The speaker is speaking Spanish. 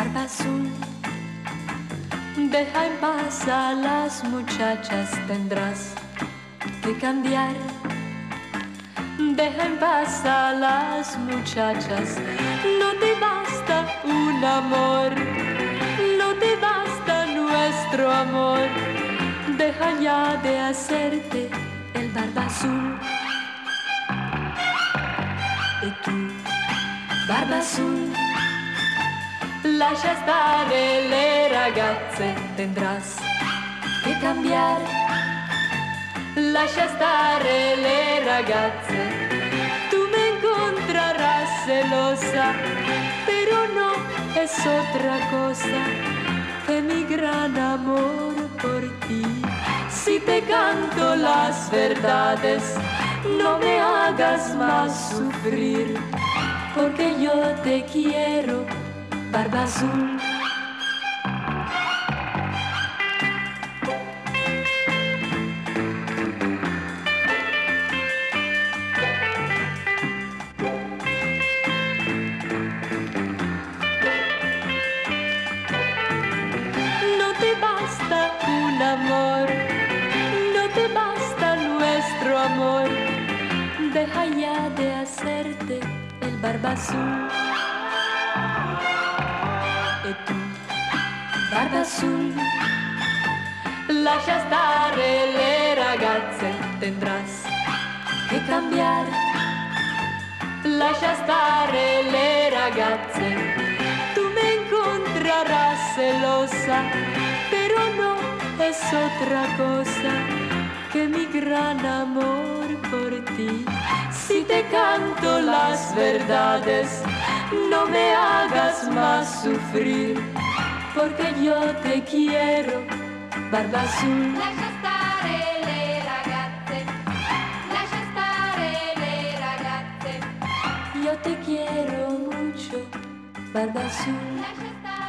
barba azul. Deja en paz a las muchachas, tendrás que cambiar. Deja en paz a las muchachas, no te basta un amor, no te basta nuestro amor. Deja ya de hacerte el barba azul. Y tú, barba azul, lascia stare le ragazze, tendrás que cambiar. Lascia stare le ragazze, tú me encontrarás celosa, pero no es otra cosa que mi gran amor por ti. Si te canto las verdades, no me hagas más sufrir, porque yo te quiero, barba azul. No te basta un amor, no te basta nuestro amor. Deja ya de hacerte el barba azul. Tu, barba azul, lascia stare le ragazze, tendrás que cambiar. Lascia stare le ragazze, tú me encontrarás celosa, pero no es otra cosa que mi gran amor por ti. Si te canto las verdades, no me hagas más sufrir, porque yo te quiero, barba azul. Lascia stare le ragazze, lascia stare le ragazze, Yo te quiero mucho, barba azul.